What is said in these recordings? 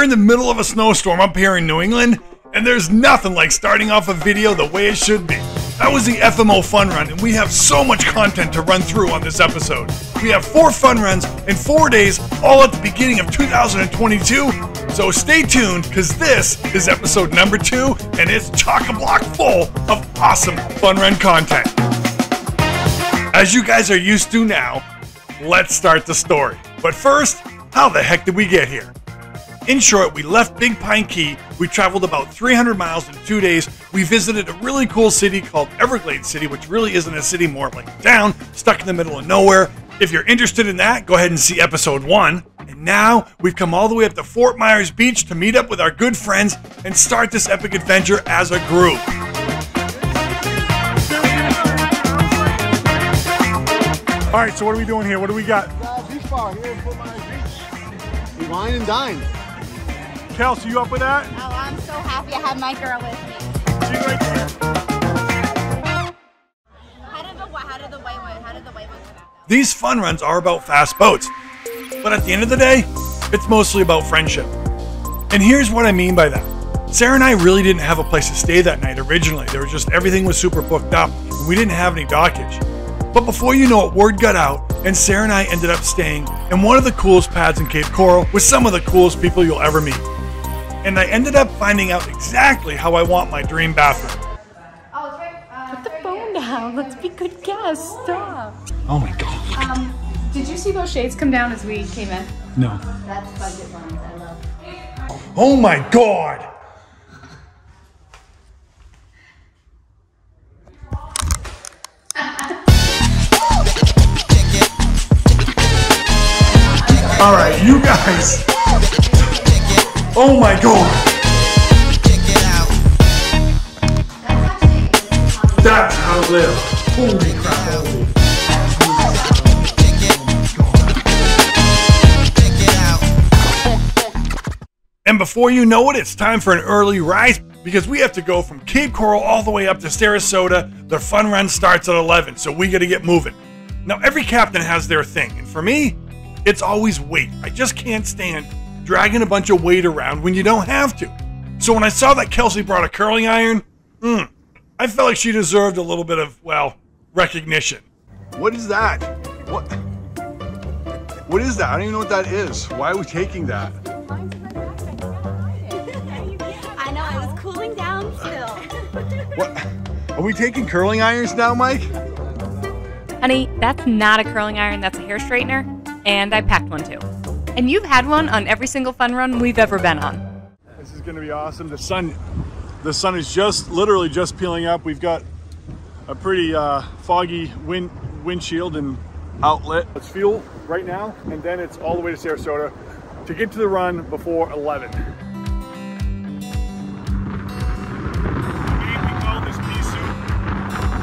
We're in the middle of a snowstorm up here in New England, and there's nothing like starting off a video the way it should be. That was the FMO Fun Run, and we have so much content to run through on this episode. We have four fun runs in four days, all at the beginning of 2022. So stay tuned, because this is episode number two, and it's chock a block full of awesome fun run content. As you guys are used to now, let's start the story. But first, how the heck did we get here? In short, we left Big Pine Key. We traveled about 300 miles in two days. We visited a really cool city called Everglades City, which really isn't a city, more like a town stuck in the middle of nowhere. If you're interested in that, go ahead and see episode one. And now we've come all the way up to Fort Myers Beach to meet up with our good friends and start this epic adventure as a group. All right, so what are we doing here? What do we got? Beach bar here in Fort Myers Beach. We wine and dine. Kelsey, you up with that? Oh, I'm so happy I have my girl with me. See you right there. How did the how did the white one how did the white one come out? These fun runs are about fast boats. But at the end of the day, it's mostly about friendship. And here's what I mean by that. Sarah and I really didn't have a place to stay that night originally. There was just everything was super booked up, and we didn't have any dockage. But before you know it, word got out, and Sarah and I ended up staying in one of the coolest pads in Cape Coral with some of the coolest people you'll ever meet. And I ended up finding out exactly how I want my dream bathroom. Oh, it's right. Uh, Put the phone down. Let's be good guests. Stop. Oh my god. Um, did you see those shades come down as we came in? No. That's budget ones. I love. Oh my god! All right, you guys. Oh my god, That's how live. Holy crap! And before you know it, it's time for an early rise because we have to go from Cape Coral all the way up to Sarasota. The fun run starts at 11, so we got to get moving. Now, every captain has their thing, and for me, it's always weight. I just can't stand dragging a bunch of weight around when you don't have to. So when I saw that Kelsey brought a curling iron, hmm, I felt like she deserved a little bit of, well, recognition. What is that? What? What is that? I don't even know what that is. Why are we taking that? I know it was cooling down still. What? Are we taking curling irons now, Mike? Honey, that's not a curling iron. That's a hair straightener. And I packed one too. And you've had one on every single fun run we've ever been on. This is going to be awesome. The sun, the sun is just literally just peeling up. We've got a pretty uh, foggy wind windshield and outlet. Let's fuel right now, and then it's all the way to Sarasota to get to the run before 11.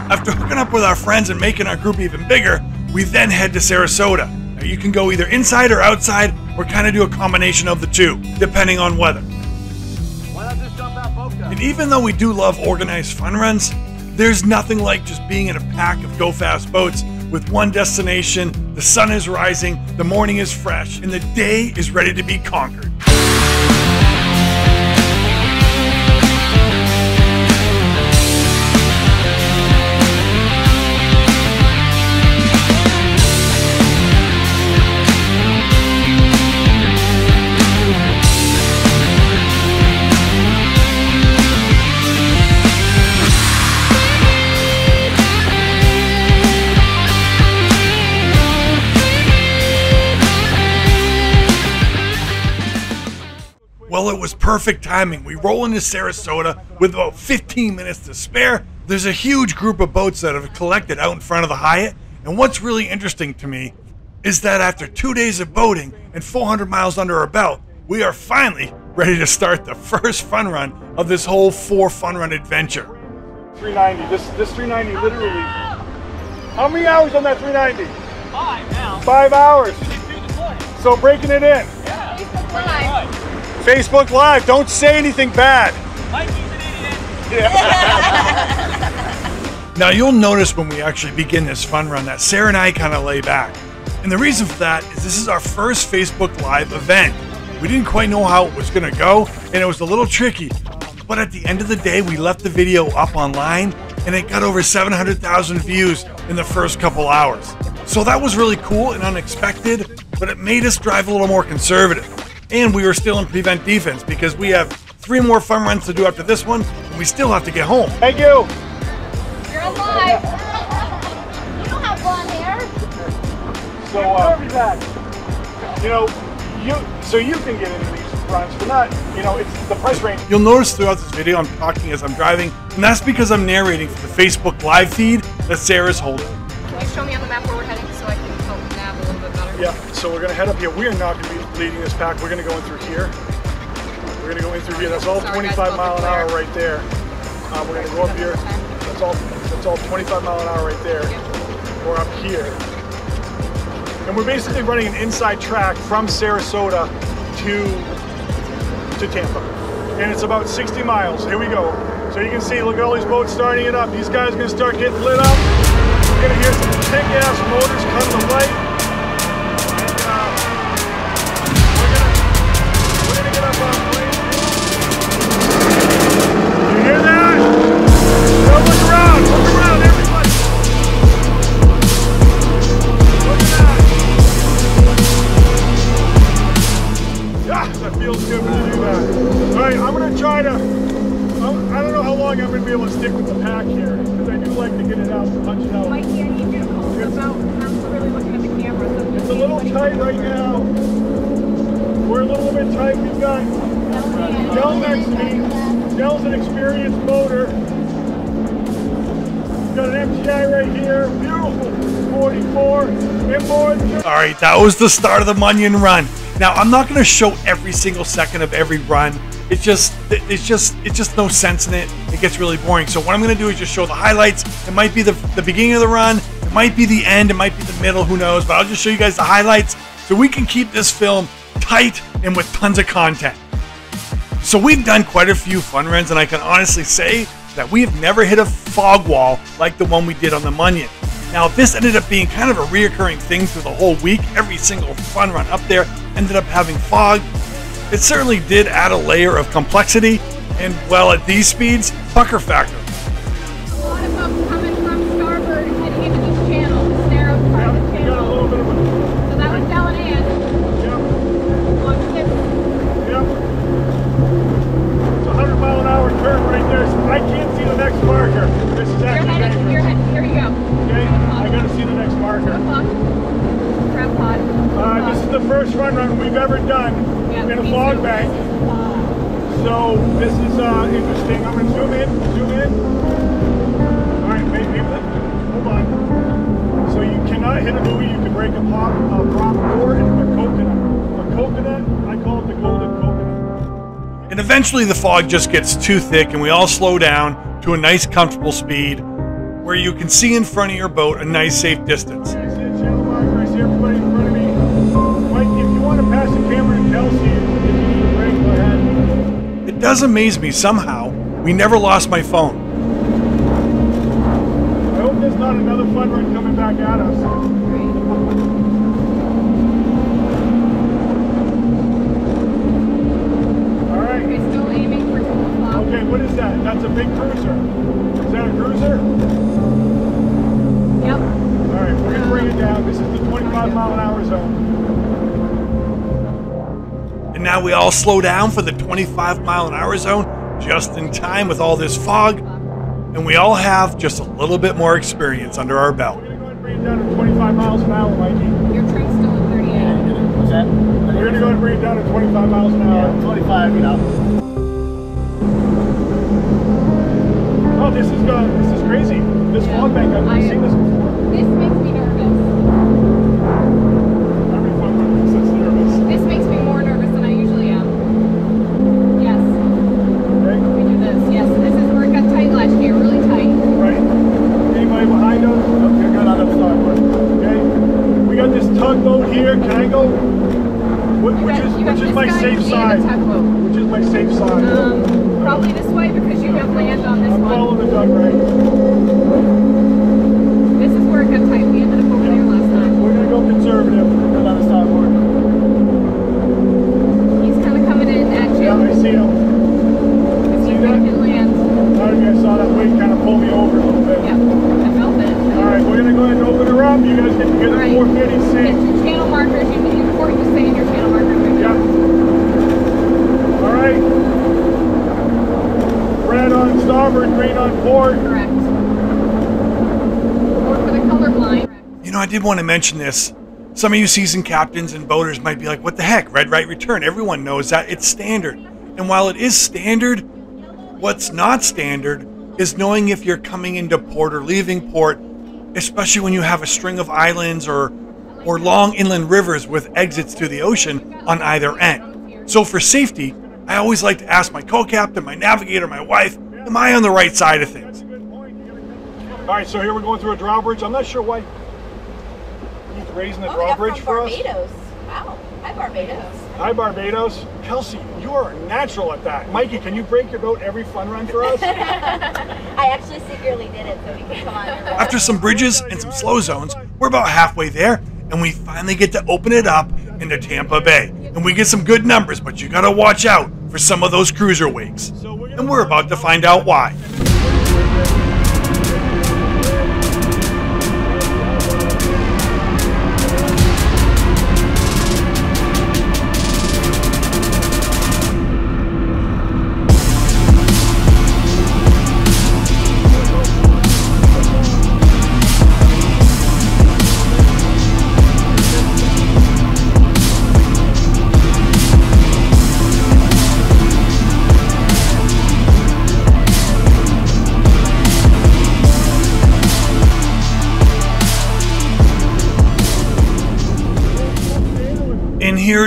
After hooking up with our friends and making our group even bigger, we then head to Sarasota. You can go either inside or outside, or kind of do a combination of the two, depending on weather. Why not just jump out both And even though we do love organized fun runs, there's nothing like just being in a pack of go fast boats with one destination, the sun is rising, the morning is fresh, and the day is ready to be conquered. Was perfect timing. We roll into Sarasota with about 15 minutes to spare. There's a huge group of boats that have collected out in front of the Hyatt. And what's really interesting to me is that after two days of boating and 400 miles under our belt, we are finally ready to start the first fun run of this whole four fun run adventure. 390. This this 390 literally. How many hours on that 390? Five now. Five hours. Through the point. So breaking it in. Facebook Live. Don't say anything bad. Mikey's an idiot. Now you'll notice when we actually begin this fun run that Sarah and I kind of lay back. And the reason for that is this is our first Facebook Live event. We didn't quite know how it was going to go, and it was a little tricky. But at the end of the day, we left the video up online, and it got over 700,000 views in the first couple hours. So that was really cool and unexpected, but it made us drive a little more conservative. And we are still in prevent defense because we have three more fun runs to do after this one, and we still have to get home. Thank you. You're alive. You don't have blonde hair. So, uh, you know, you so you can get into these runs, but not, you know, it's the price range. You'll notice throughout this video I'm talking as I'm driving, and that's because I'm narrating for the Facebook live feed that Sarah's holding. Can you show me on the map where we're heading so I can help nav a little bit better? Yeah, so we're gonna head up here. We are not gonna be leading this pack. We're gonna go in through here. We're gonna go in through here. That's all Sorry, 25 about mile an hour right there. Uh, we're gonna go up here. That's all. That's all 25 mile an hour right there. We're up here, and we're basically running an inside track from Sarasota to to Tampa, and it's about 60 miles. Here we go. So you can see, look at all these boats starting it up. These guys are gonna start getting lit up. You're gonna hear some kick-ass motors come to light. Right, that was the start of the Munyan run. Now, I'm not going to show every single second of every run. It's just, it's just, it's just no sense in it. It gets really boring. So what I'm going to do is just show the highlights. It might be the, the beginning of the run. It might be the end. It might be the middle. Who knows? But I'll just show you guys the highlights so we can keep this film tight and with tons of content. So we've done quite a few fun runs, and I can honestly say that we have never hit a fog wall like the one we did on the Munyan. Now, this ended up being kind of a reoccurring thing through the whole week. Every single fun run up there ended up having fog. It certainly did add a layer of complexity, and well, at these speeds, pucker factor. A lot of coming from starboard heading into channel, the channel. So that was a 100 mile an hour right there. I can't see the next marker. This is You're actually heading, dangerous. you're heading, here you go. Okay, I gotta see the next Crab marker. pot. Crab pot. Uh, this is the first run run we've ever done Yeah, in a me fog too. bank. So this is uh, interesting. I'm gonna zoom in, zoom in. All right, wait, wait, wait. hold on. So you cannot hit a buoy. You can break a pop, a prop or a coconut. A coconut, I call it the golden coconut. And eventually, the fog just gets too thick, and we all slow down to a nice, comfortable speed where you can see in front of your boat a nice, safe distance. Does amaze me somehow. We never lost my phone. I hope there's not another fun run coming back at us. All right. Okay, still aiming for 2 o'clock. Okay, what is that? That's a big cruiser. Is that a cruiser? Yep. All right, we're gonna bring it down. This is the 25 mile an hour zone. And now we all slow down for the 25 mile an hour zone just in time with all this fog. And we all have just a little bit more experience under our belt. We're gonna go ahead and bring it down to 25 miles an hour, Mikey. Your trim's still at 38. What's that? We're gonna go ahead and bring it down to 25 miles an hour. Yeah, 25, you know. Oh, this is uh, this is crazy. This Yeah. fog bank, I've never seen this before. This makes me nervous. Every fun run makes us nervous. This makes me more nervous than I usually am. Yes, Okay? we do this. Yes, this is where it got tight last year, really tight. Right. Anybody behind us? Oh, you're good on the starboard. Okay. We got this tugboat here. Can I go? Wh- You Which got- is you got which is this my guy safe and side? a tugboat. Which is my safe side? Um, probably this way because you have land on this I'm one. following the dug right. This is where it got tight. We ended up over there last time. We're gonna go conservative. Good on the starboard. He's 450 C. It's channel markers. You it's important to say in your channel markers. right Yep. there. All right. Red on starboard, green on port. Correct. Or for the colorblind. You know, I did want to mention this. Some of you seasoned captains and boaters might be like, what the heck? Red right return. Everyone knows that. It's standard. And while it is standard, what's not standard is knowing if you're coming into port or leaving port, especially when you have a string of islands or or long inland rivers with exits to the ocean on either end. So for safety, I always like to ask my co-captain, my navigator, my wife, am I on the right side of things? All right, so here we're going through a drawbridge. I'm not sure why he's raising the Oh, we got drawbridge from for us. Barbados. Wow. Hi, Barbados. Hi, Barbados. Kelsey, you are a natural at that. Mikey, can you break your boat every fun run for us? I actually secretly did it so we could come on. After some bridges and some slow zones, we're about halfway there, and we finally get to open it up into Tampa Bay. And we get some good numbers, but you gotta watch out for some of those cruiser wakes. And we're about to find out why.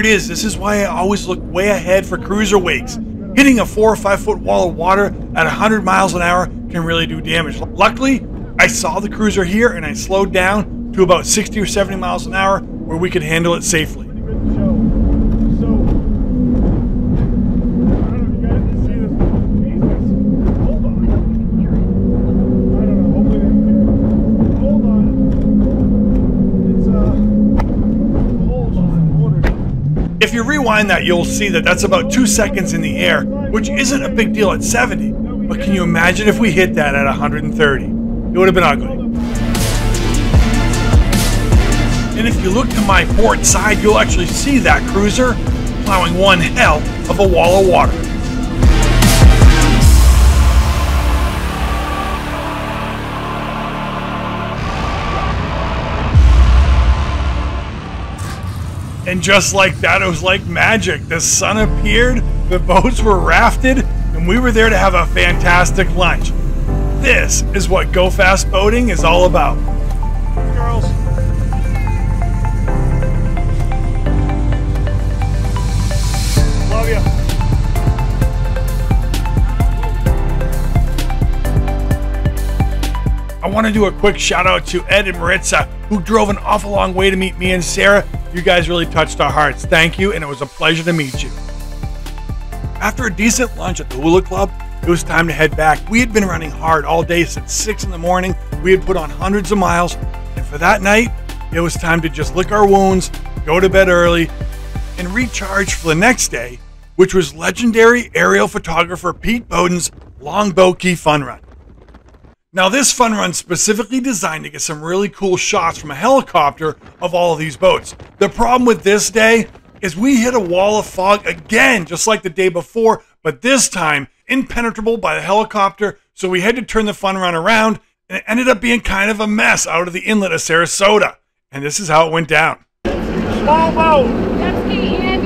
It is. This is why I always look way ahead for cruiser wakes. Hitting a four or five foot wall of water at 100 miles an hour can really do damage. Luckily, I saw the cruiser here and I slowed down to about 60 or 70 miles an hour where we could handle it safely. If you rewind that, you'll see that that's about two seconds in the air, which isn't a big deal at 70. But can you imagine if we hit that at 130? It would have been ugly. And if you look to my port side, you'll actually see that cruiser plowing one hell of a wall of water. And just like that, it was like magic. The sun appeared, the boats were rafted, and we were there to have a fantastic lunch. This is what Go Fast Boating is all about. Girls. Love you. I want to do a quick shout out to Ed and Maritza, who drove an awful long way to meet me and Sarah. You guys really touched our hearts. Thank you, and it was a pleasure to meet you. After a decent lunch at the Hula Club, it was time to head back. We had been running hard all day since 6 in the morning. We had put on hundreds of miles, and for that night, it was time to just lick our wounds, go to bed early, and recharge for the next day, which was legendary aerial photographer Pete Boden's Longboat Key Fun Run. Now, this fun run's specifically designed to get some really cool shots from a helicopter of all of these boats. The problem with this day is we hit a wall of fog again, just like the day before, but this time impenetrable by the helicopter, so we had to turn the fun run around, and it ended up being kind of a mess out of the inlet of Sarasota. And this is how it went down. Small boat. That's the end.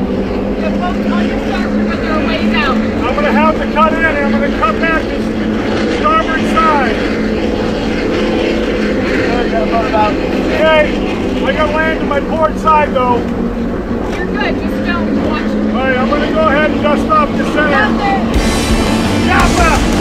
The boat's on your starboard, but they're a ways out. I'm gonna have to cut in. And I'm gonna cut back to starboard side. Okay, I got land to my port side though. You're good. Just don't watch. All right, I'm gonna go ahead and dust off the center. there.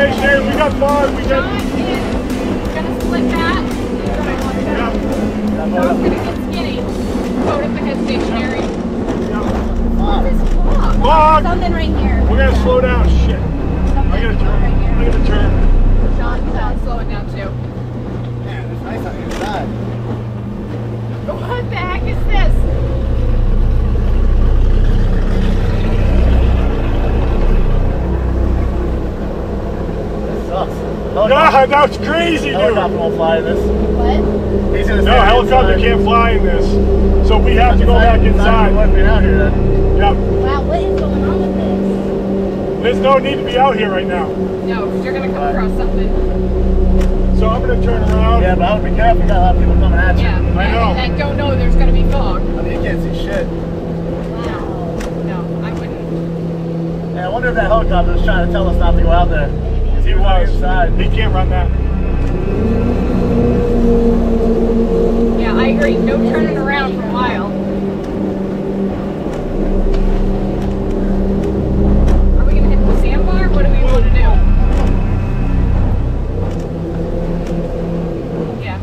Okay, Shane, we got fog. We John got. gonna split that. Yeah. John's gonna get skinny. Hold up the head stationary. Fog. Something right here. We're gonna slow down. Shit. I gotta turn. I gotta turn. John, John, uh, slow it down too. Man, it's nice on the inside. What the heck is this? This sucks. God, that's crazy, Helicopter dude. won't fly in this. What? He's gonna No, helicopter inside. can't fly in this. So we have to go back inside. What being out here then? Yep. Wow, what is going on with this? There's no need to be out here right now. No, because you're gonna come across something. So I'm gonna turn around. Yeah, but I would be careful. You got a lot of people coming at you. Yeah. I know. And, and don't know there's gonna be fog. I mean, you can't see shit. Wow. No, I wouldn't. Yeah, I wonder if that helicopter was trying to tell us not to go out there. He was on the was. inside. He can't run that. Yeah, I agree. No turning around for a while. Are we gonna hit the sandbar? What do we want to do? Yeah.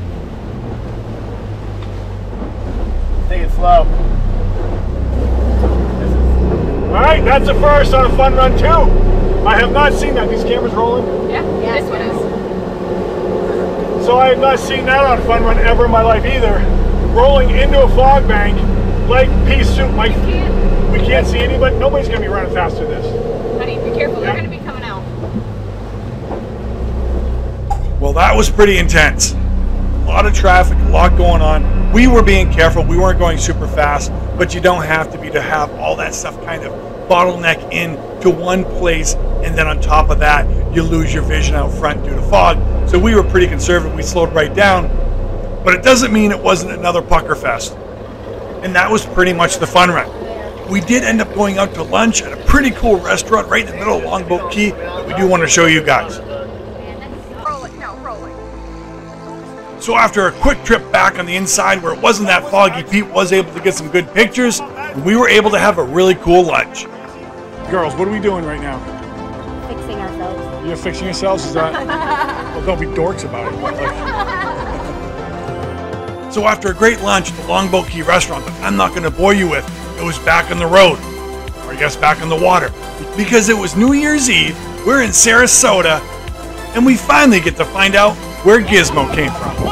Take it slow. All right, that's a first on a fun run too. I have not seen that. These cameras rolling. Yeah. Yeah, this one is. So I have not seen that on fun run ever in my life either. Rolling into a fog bank like pea soup. Mike, Can't. we can't see anybody. Nobody's gonna be running fast through this. Honey, be careful. They're gonna be coming out. Well, that was pretty intense. A lot of traffic, a lot going on. We were being careful. We weren't going super fast, but you don't have to be to have all that stuff kind of bottleneck in to one place, and then on top of that, you lose your vision out front due to fog. So we were pretty conservative. We slowed right down, but it doesn't mean it wasn't another pucker fest. And that was pretty much the fun run. We did end up going out to lunch at a pretty cool restaurant right in the middle of Longboat Key that we do want to show you guys. So after a quick trip back on the inside where it wasn't that foggy, Pete was able to get some good pictures, and we were able to have a really cool lunch. Girls, what are we doing right now? Fixing ourselves. You're fixing yourselves? Is that? well, don't be dorks about it. like- So after a great lunch at the Longboat Key restaurant that I'm not going to bore you with, it was back on the road, or I guess back on the water, because it was New Year's Eve. We're in Sarasota, and we finally get to find out where Gizmo came from.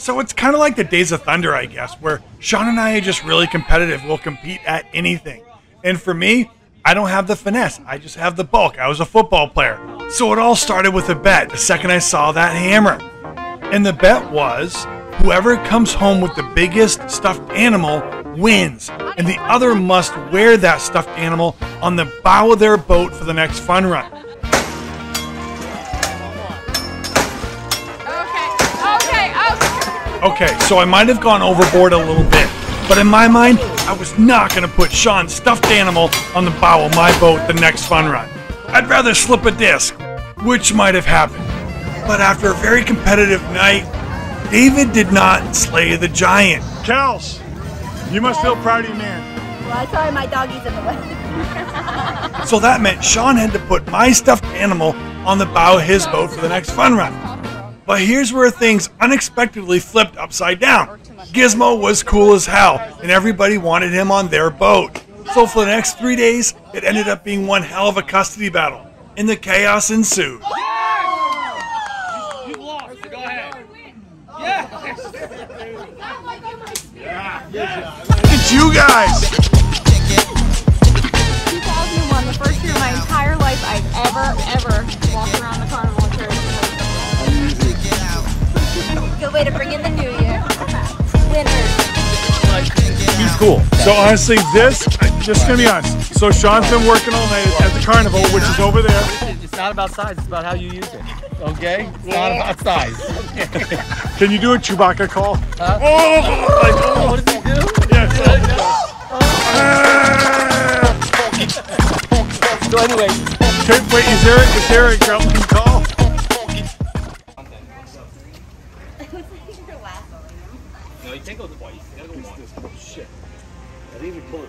So it's kind of like the Days of Thunder, I guess, where Sean and I are just really competitive. We'll compete at anything. And for me, I don't have the finesse. I just have the bulk. I was a football player. So it all started with a bet the second I saw that hammer. And the bet was whoever comes home with the biggest stuffed animal wins. And the other must wear that stuffed animal on the bow of their boat for the next fun run. Okay. Okay, so I might have gone overboard a little bit, but in my mind, I was not going to put Sean's stuffed animal on the bow of my boat the next fun run. I'd rather slip a disc, which might have happened. But after a very competitive night, David did not slay the giant. Kels, you must feel proud of your man. Well, sorry, my doggy's in the way. So that meant Sean had to put my stuffed animal on the bow of his boat for the next fun run. But here's where things unexpectedly flipped upside down. Gizmo was cool as hell, and everybody wanted him on their boat. So for the next three days, it ended up being one hell of a custody battle, and the chaos ensued. You lost. Go ahead. Look at you guys! 2001, the first year of my entire life I've ever, ever walked Good way to bring in the new year. Winners. He's cool. So honestly, this, just gonna be honest. So Sean's been working all night at the carnival, which is over there. It's not about size, it's about how you use it. Okay? It's not about size. Can you do a Chewbacca call? Huh? Oh, like, oh, What does he do? yeah, so- So anyway, Okay, wait, is there is there a gremlin call? Even pull it.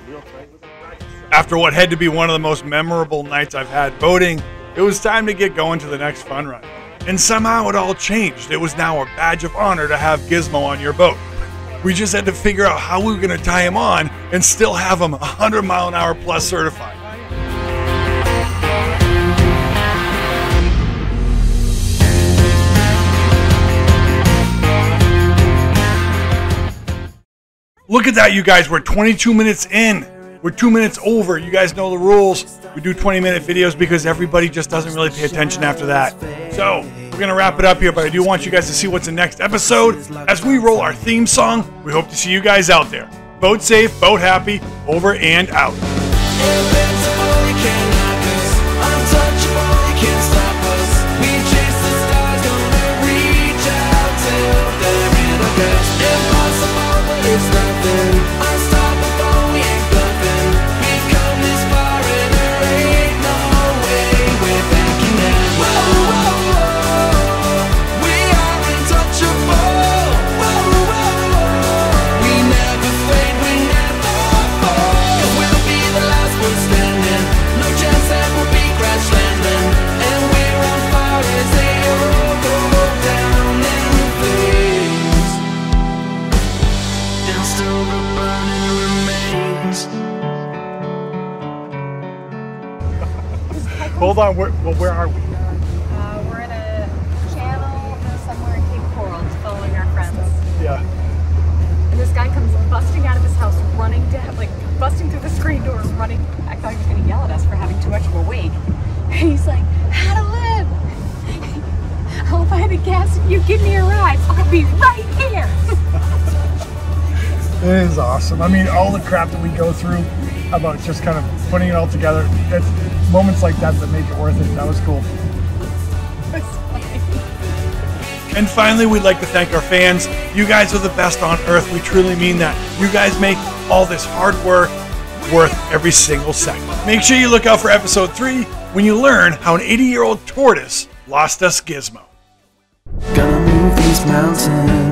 After what had to be one of the most memorable nights I've had boating, it was time to get going to the next fun run. And somehow it all changed. It was now a badge of honor to have Gizmo on your boat. We just had to figure out how we were going to tie him on and still have him 100 mile an hour plus certified. Look at that, you guys. We're 22 minutes in. We're two minutes over. You guys know the rules. We do 20 minute videos because everybody just doesn't really pay attention after that. So, we're going to wrap it up here, but I do want you guys to see what's in next episode. As we roll our theme song, we hope to see you guys out there. Boat safe, boat happy, over and out. You running. I thought he was going to yell at us for having too much of a wake. And he's like, "How to live? I'll buy the gas if you give me a ride. I'll be right here." It is awesome. I mean, all the crap that we go through about just kind of putting it all together. It's moments like that that make it worth it. That was cool. And finally, we'd like to thank our fans. You guys are the best on earth. We truly mean that. You guys make all this hard work worth every single second. Make sure you look out for episode three when you learn how an 80 year old tortoise lost us Gizmo. Gonna move these mountains.